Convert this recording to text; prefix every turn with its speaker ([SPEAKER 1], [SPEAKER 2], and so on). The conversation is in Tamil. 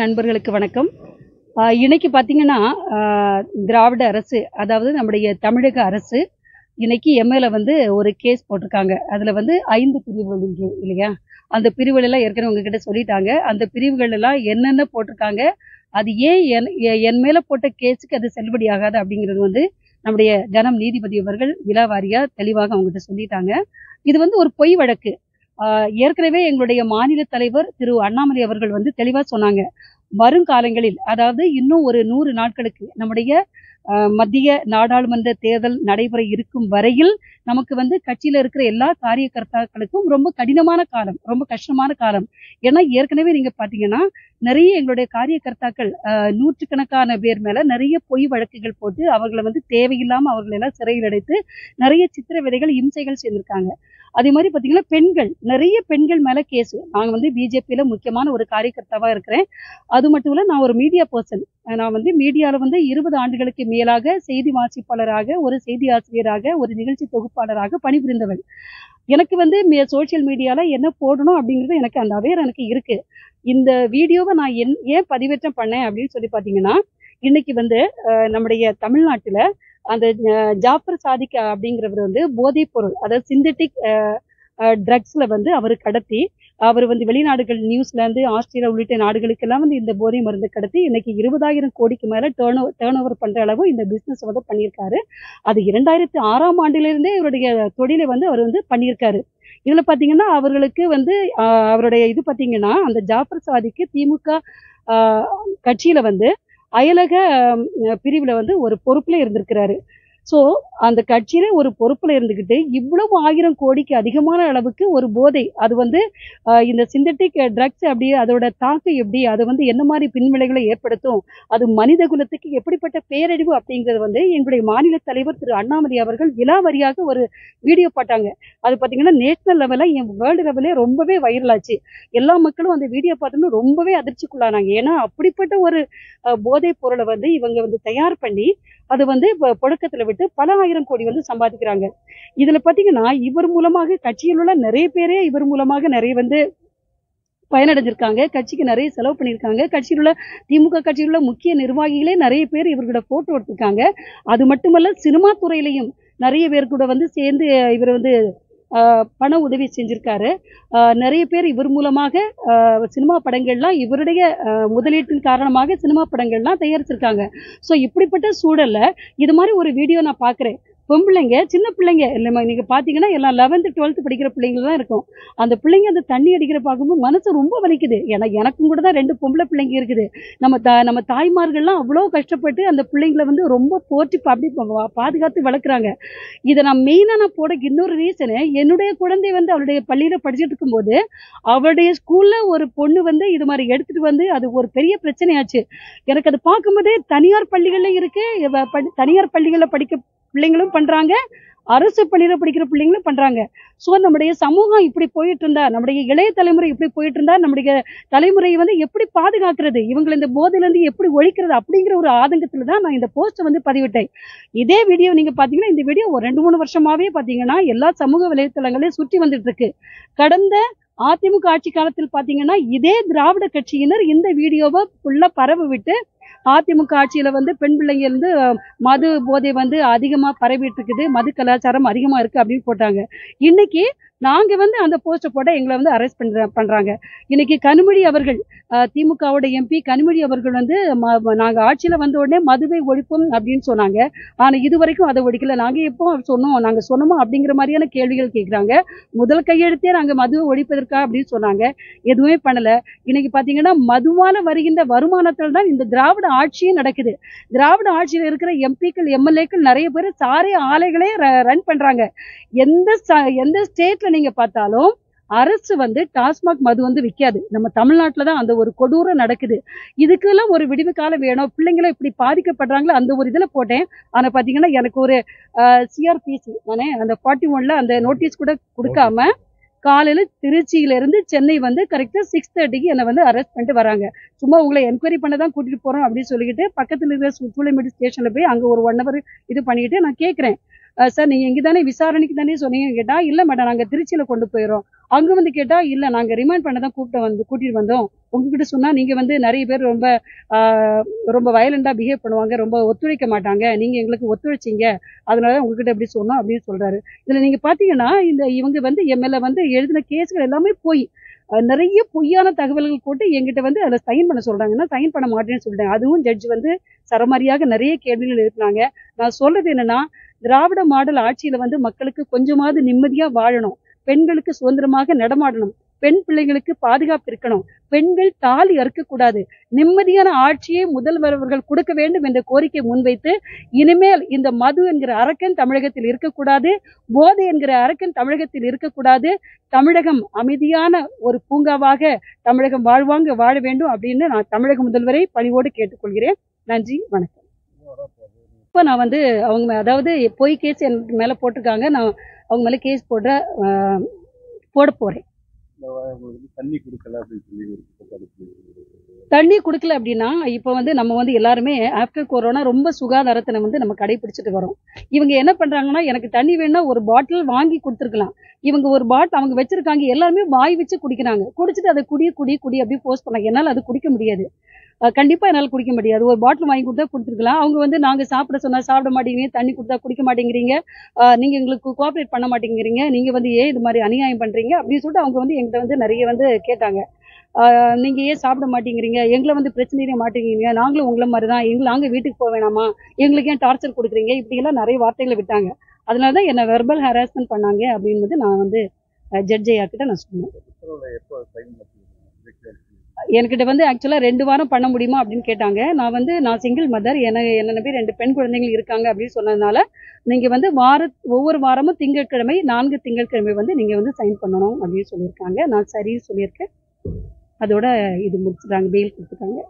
[SPEAKER 1] நண்பர்களுக்கு வணக்கம். இன்னைக்கு பார்த்தீங்கன்னா திராவிட அரசு அதாவது நம்முடைய தமிழக அரசு இன்னைக்கு எம்எல்ஏ வந்து ஒரு கேஸ் போட்டிருக்காங்க. அதில் வந்து ஐந்து பிரிவுகள் இருக்கு இல்லையா? அந்த பிரிவுகள் எல்லாம் ஏற்கனவே உங்ககிட்ட சொல்லிட்டாங்க. அந்த பிரிவுகள் எல்லாம் என்னென்ன போட்டிருக்காங்க? அது ஏன் என் என் மேலே போட்ட கேஸுக்கு அது செல்லுபடி ஆகாது அப்படிங்கிறது வந்து நம்முடைய கனம் நீதிபதி அவர்கள் விலாவாரியா தெளிவாக அவங்ககிட்ட சொல்லிட்டாங்க. இது வந்து ஒரு பொய் வழக்கு. ஏற்கனவே எங்களுடைய மாநில தலைவர் திரு அண்ணாமலை அவர்கள் வந்து தெளிவா சொன்னாங்க. வருங்காலங்களில் அதாவது இன்னும் ஒரு நூறு நாட்களுக்கு நம்முடைய மத்திய நாடாளுமன்ற தேர்தல் நடைபெற இருக்கும் வரையில் நமக்கு வந்து கட்சியில இருக்கிற எல்லா காரியகர்த்தாக்களுக்கும் ரொம்ப கடினமான காலம் ரொம்ப கஷ்டமான காலம். ஏன்னா ஏற்கனவே நீங்க பாத்தீங்கன்னா நிறைய எங்களுடைய காரியகர்த்தாக்கள் நூற்றுக்கணக்கான பேர் மேல நிறைய பொய் வழக்குகள் போட்டு அவர்களை வந்து தேவையில்லாம அவர்களெல்லாம் சிறையில் அடைத்து நிறைய சித்திரவதைகள் இம்சைகள் செய்திருக்காங்க. அதே மாதிரி பார்த்தீங்கன்னா பெண்கள் நிறைய பெண்கள் மேலே கேஸ் நான் வந்து பிஜேபியில் முக்கியமான ஒரு காரியகர்த்தாவாக இருக்கிறேன். அது மட்டும் இல்லை நான் ஒரு மீடியா பர்சன் நான் வந்து மீடியாவில் வந்து இருபது ஆண்டுகளுக்கு மேலாக செய்தி வாசிப்பாளராக ஒரு செய்தி ஆசிரியராக ஒரு நிகழ்ச்சி தொகுப்பாளராக பணிபுரிந்தவள் எனக்கு வந்து சோஷியல் மீடியாவில் என்ன போடணும் அப்படிங்கிறது எனக்கு அந்த அவேர் எனக்கு இருக்குது இந்த வீடியோவை நான் என் ஏன் பதிவேற்றம் பண்ணேன் அப்படின்னு சொல்லி பார்த்தீங்கன்னா இன்னைக்கு வந்து நம்முடைய தமிழ்நாட்டில் அந்த ஜாஃபர் சாதிக் அப்படிங்கிறவர் வந்து போதைப் பொருள் அதாவது சிந்தட்டிக் ட்ரக்ஸ்ல வந்து அவர் கடத்தி அவர் வந்து வெளிநாடுகள் நியூசிலாந்து ஆஸ்திரேலியா உள்ளிட்ட நாடுகளுக்கெல்லாம் வந்து இந்த போதை மருந்து கடத்தி இன்னைக்கு இருபதாயிரம் கோடிக்கு மேல டேர்ன் டேர்ன் ஓவர் பண்ற அளவு இந்த பிசினஸ் வந்து பண்ணியிருக்காரு. அது இரண்டாயிரத்தி ஆறாம் ஆண்டிலிருந்தே இவருடைய தொழிலை வந்து அவர் வந்து பண்ணியிருக்காரு. இதுல பாத்தீங்கன்னா அவர்களுக்கு வந்து அவருடைய இது பாத்தீங்கன்னா அந்த ஜாஃபர் சாதிக்கு திமுக கட்சியில் கட்சியில வந்து அயலக பிரிவில் வந்து ஒரு பொறுப்பில் இருந்திருக்கிறாரு. ஸோ அந்த கட்சியில ஒரு பொறுப்புல இருந்துக்கிட்டு இவ்வளவு ஆயிரம் கோடிக்கு அதிகமான அளவுக்கு ஒரு போதை அது வந்து இந்த சிந்தட்டிக் ட்ரக்ஸ் அப்படி அதோட தாக்கம் எப்படி அது வந்து என்ன மாதிரி பின்விளைகளை ஏற்படுத்தும் அது மனித குலத்துக்கு எப்படிப்பட்ட பேரழிவு அப்படிங்கிறது வந்து எங்களுடைய மாநில தலைவர் திரு அண்ணாமலை அவர்கள் விலாவரியாக ஒரு வீடியோ போட்டாங்க. அது பார்த்தீங்கன்னா நேஷனல் லெவலில் என் வேர்ல்டு லெவலே ரொம்பவே வைரல் ஆச்சு. எல்லா மக்களும் அந்த வீடியோ பார்த்தோம்னா ரொம்பவே அதிர்ச்சிக்குள்ளானாங்க. ஏன்னா அப்படிப்பட்ட ஒரு போதைப் பொருளை வந்து இவங்க வந்து தயார் பண்ணி அது வந்து இப்போ புழக்கத்துல விட்டு பல ஆயிரம் கோடி வந்து சம்பாதிக்கிறாங்க. இதுல பாத்தீங்கன்னா இவர் மூலமாக கட்சியில் உள்ள நிறைய பேரே இவர் மூலமாக நிறைய வந்து பயனடைஞ்சிருக்காங்க. கட்சிக்கு நிறைய செலவு பண்ணியிருக்காங்க. கட்சியில் உள்ள திமுக கட்சியில் உள்ள முக்கிய நிர்வாகிகளே நிறைய பேர் இவர்களோட போட்டோ எடுத்திருக்காங்க. அது மட்டுமல்ல சினிமா துறையிலையும் நிறைய பேர் கூட வந்து சேர்ந்து இவர் வந்து பண உதவி செஞ்சிருக்காரு. நிறைய பேர் இவர் மூலமாக சினிமா படங்கள்லாம் இவருடைய முதலீட்டின் காரணமாக சினிமா படங்கள்லாம் தயாரிச்சிருக்காங்க. ஸோ இப்படிப்பட்ட சூழல்ல இது மாதிரி ஒரு வீடியோ நான் பார்க்குறேன் பொம்பளைங்க சின்ன பிள்ளைங்க இல்லைம்மா நீங்க பாத்தீங்கன்னா எல்லாம் லெவன்த்து டுவெல்த்து படிக்கிற பிள்ளைங்க தான் இருக்கும். அந்த பிள்ளைங்க அந்த தண்ணி அடிக்கிற பார்க்கும்போது மனசு ரொம்ப வலிக்குது. ஏன்னா எனக்கும் கூட தான் ரெண்டு பொம்பளை பிள்ளைங்க இருக்குது. நம்ம தா நம்ம தாய்மார்கள்லாம் அவ்வளோ கஷ்டப்பட்டு அந்த பிள்ளைங்களை வந்து ரொம்ப போற்றி பா- அப்படி பாதுகாத்து வளர்க்குறாங்க. இதை நான் மெயினாக நான் போட இன்னொரு ரீசனு என்னுடைய குழந்தை வந்து அவளுடைய பள்ளியில் படிச்சுட்டு இருக்கும்போது அவளுடைய ஸ்கூலில் ஒரு பொண்ணு வந்து இது மாதிரி எடுத்துட்டு வந்து அது ஒரு பெரிய பிரச்சனையாச்சு. எனக்கு அது பார்க்கும்போதே தனியார் பள்ளிகளில் இருக்கு தனியார் பள்ளிகளில் படிக்க பிள்ளைங்களும் பண்றாங்க. அரசு பள்ளியில படிக்கிற பிள்ளைங்களும் பண்றாங்க. ஸோ நம்முடைய சமூகம் இப்படி போயிட்டு இருந்தா நம்முடைய இளைய தலைமுறை இப்படி போயிட்டு இருந்தா நம்முடைய தலைமுறையை வந்து எப்படி பாதுகாக்கிறது? இவங்களை இந்த போதையிலேருந்து எப்படி ஒழிக்கிறது? அப்படிங்கிற ஒரு ஆதங்கத்தில் தான் நான் இந்த போஸ்ட்டை வந்து பதிவிட்டேன். இதே வீடியோ நீங்கள் பார்த்தீங்கன்னா இந்த வீடியோ ஒரு ரெண்டு மூணு வருஷமாவே பார்த்தீங்கன்னா எல்லா சமூக வலைத்தளங்களையும் சுற்றி வந்துட்டு இருக்கு கடந்த அதிமுக ஆட்சி காலத்தில் பார்த்தீங்கன்னா இதே திராவிட கட்சியினர் இந்த வீடியோவை ஃபுல்லாக பரவ விட்டு அதிமுக ஆட்சியில் வந்து பெண் பிள்ளைங்க வந்து மது போதை வந்து அதிகமாக பரவிட்டு இருக்குது மது கலாச்சாரம் அதிகமாக இருக்குது அப்படின்னு போட்டாங்க. இன்னைக்கு நாங்க வந்து அந்த போஸ்ட்டை போட எங்களை வந்து அரெஸ்ட் பண்ற பண்றாங்க. இன்னைக்கு கனிமொழி அவர்கள் திமுகவோட எம்பி கனிமொழி அவர்கள் வந்து நாங்கள் ஆட்சியில் நாங்க ஆட்சியில வந்த உடனே மதுவை ஒழிப்போம் அப்படின்னு சொன்னாங்க. ஆனா இது வரைக்கும் அதை ஒழிக்கல. நாங்க எப்போ சொன்னோம்? நாங்க சொன்னோமா? அப்படிங்கிற மாதிரியான கேள்விகள் கேட்குறாங்க முதல் கையெழுத்தே நாங்க மதுவை ஒழிப்பதற்கா அப்படின்னு சொன்னாங்க. எதுவுமே பண்ணல. இன்னைக்கு பாத்தீங்கன்னா மதுவால வருகின்ற வருமானத்தில் தான் இந்த திராவிட ஆட்சியே நடக்குது. திராவிட ஆட்சியில் இருக்கிற எம்பிக்கள் எம்எல்ஏக்கள் நிறைய பேர் சாரை ஆலைகளே ரன் பண்றாங்க. எந்த எந்த ஸ்டேட்டில் நீங்க பார்த்தாலும் அரசு வந்து டாஸ்மாக் மது வந்து விற்காது நம்ம தமிழ்நாட்டில் தான் அந்த ஒரு கொடூரம் நடக்குது. இதுக்கெல்லாம் ஒரு விடிவு காலம் வேணும். பிள்ளைங்களும் இப்படி பாதிக்கப்படுறாங்களோ அந்த ஒரு இதில் போட்டேன். ஆனால் பார்த்தீங்கன்னா எனக்கு ஒரு சிஆர்பிசி நானே அந்த ஃபார்ட்டி ஒன்ல அந்த நோட்டீஸ் கூட கொடுக்காம காலையில் திருச்சியில இருந்து சென்னை வந்து கரெக்டா சிக்ஸ் தேர்ட்டிக்கு என்னை வந்து அரெஸ்ட் பண்ணிட்டு வராங்க. சும்மா உங்களை என்கொயரி பண்ண தான் கூட்டிட்டு போறோம் அப்படின்னு சொல்லிக்கிட்டு பக்கத்தில் இருக்கிற சூளைமேடு ஸ்டேஷனில் போய் அங்கே ஒரு ஒன் ஹவர் இது பண்ணிக்கிட்டு நான் கேட்குறேன். சார் நீங்கள் இங்கே தானே விசாரணைக்கு தானே சொன்னீங்கன்னு கேட்டால் இல்லை மேடம் நாங்கள் திருச்சியில் கொண்டு போயிடுறோம் அங்கே வந்து கேட்டால் இல்லை நாங்கள் ரிமைண்ட் பண்ண தான் கூப்பிட்டு வந்து கூட்டிகிட்டு வந்தோம். உங்ககிட்ட சொன்னால் நீங்கள் வந்து நிறைய பேர் ரொம்ப ரொம்ப வயலண்டாக பிஹேவ் பண்ணுவாங்க ரொம்ப ஒத்துழைக்க மாட்டாங்க. நீங்கள் எங்களுக்கு ஒத்துழைச்சீங்க. அதனால உங்ககிட்ட எப்படி சொன்னோம் அப்படின்னு சொல்கிறாரு இதில் நீங்கள் பார்த்தீங்கன்னா இந்த இவங்க வந்து எம்எல்ஏ வந்து எழுதின கேஸ்கள் எல்லாமே போய் நிறைய பொய்யான தகவல்கள் போட்டு என்கிட்ட வந்து அதில் சைன் பண்ண சொல்றாங்கன்னா சைன் பண்ண மாட்டேன்னு சொல்லிட்டேன். அதுவும் ஜட்ஜ் வந்து சரமாரியாக நிறைய கேள்விகள் எழுப்பினாங்க. நான் சொல்றது என்னன்னா திராவிட மாடல் ஆட்சியில வந்து மக்களுக்கு கொஞ்சமாவது நிம்மதியா வாழணும். பெண்களுக்கு சுதந்திரமாக நடமாடணும். பெண் பிள்ளைகளுக்கு பாதுகாப்பு இருக்கணும். பெண்கள் தாலி அறுக்கக்கூடாது. நிம்மதியான ஆட்சியை முதல்வர் அவர்கள் கொடுக்க வேண்டும் என்ற கோரிக்கை முன்வைத்து இனிமேல் இந்த மது என்கிற அரக்கன் தமிழகத்தில் இருக்கக்கூடாது போதை என்கிற அரக்கன் தமிழகத்தில் இருக்கக்கூடாது தமிழகம் அமைதியான ஒரு பூங்காவாக தமிழகம் வாழ்வாங்க வாழ வேண்டும் அப்படின்னு நான் தமிழக முதல்வரை பணிவோடு கேட்டுக்கொள்கிறேன். நன்றி வணக்கம். இப்போ நான் வந்து அவங்க மே- அதாவது பொய் கேஸ் என் மேலே போட்டிருக்காங்க. நான் அவங்க மேலே கேஸ் போடுற போட போகிறேன்
[SPEAKER 2] தண்ணி கொடுக்கல அப்படின்னு சொல்லி
[SPEAKER 1] தண்ணி கொடுக்கல அப்படின்னா இப்போ வந்து நம்ம வந்து எல்லாருமே ஆஃப்டர் கொரோனா ரொம்ப சுகாதாரத்தை வந்து நம்ம கடைபிடிச்சிட்டு வரோம். இவங்க என்ன பண்றாங்கன்னா எனக்கு தண்ணி வேணும்னா ஒரு பாட்டில் வாங்கி கொடுத்துருக்கலாம். இவங்க ஒரு பாட்டில் அவங்க வச்சிருக்காங்க எல்லாருமே வாய் வச்சு குடிக்கிறாங்க. குடிச்சிட்டு அதை குடி குடி குடி அப்படி போஸ்ட் பண்ணாங்க. என்னால் அது குடிக்க முடியாது. கண்டிப்பாக என்னால் குடிக்க முடியாது. ஒரு பாட்டில் வாங்கி கொடுத்தா கொடுத்துருக்கலாம் அவங்க வந்து நாங்கள் சாப்பிட சொன்னால் சாப்பிட மாட்டேங்கிறீங்க தண்ணி கொடுத்தா குடிக்க மாட்டேங்கிறீங்க. நீங்கள் எங்களுக்கு கோஆப்ரேட் பண்ண மாட்டேங்கிறீங்க. நீங்கள் வந்து ஏன் இது மாதிரி அநியாயம் பண்ணுறீங்க அப்படின்னு சொல்லிட்டு அவங்க வந்து எங்கிட்ட வந்து நிறைய வந்து கேட்டாங்க. நீங்கள் ஏன் சாப்பிட மாட்டேங்கிறீங்க? எங்களை வந்து பிரச்சனையிலே மாட்டேங்கிறீங்க நாங்களும் உங்களை மாதிரி தான் எங்களை நாங்கள் வீட்டுக்கு போக வேணாமா? எங்களுக்கு ஏன் டார்ச்சர் கொடுக்குறீங்க? இப்படியெல்லாம் நிறைய வார்த்தைகளை விட்டாங்க. அதனால தான் என்னை வெர்பல் ஹராஸ்மெண்ட் பண்ணாங்க அப்படின்னு வந்து நான் வந்து ஜட்ஜையாக்கிட்ட நான் சொன்னேன்
[SPEAKER 2] உத்தரவுல எப்போ சைன் பண்ணி
[SPEAKER 1] என்கிட்ட வந்து ஆக்சுவலாக ரெண்டு வாரம் பண்ண முடியுமா அப்படின்னு கேட்டாங்க. நான் வந்து நான் சிங்கிள் மதர் என என்ன நம்பி ரெண்டு பெண் குழந்தைகள் இருக்காங்க அப்படின்னு சொன்னதுனால நீங்கள் வந்து வார ஒவ்வொரு வாரமும் திங்கட்கிழமை நான்கு திங்கட்கிழமை வந்து நீங்கள் வந்து சைன் பண்ணணும் அப்படின்னு சொல்லியிருக்காங்க. நான் சரி சொல்லியிருக்கேன். அதோட இது முடிச்சுட்டாங்க பெயில் கொடுத்துட்டாங்க.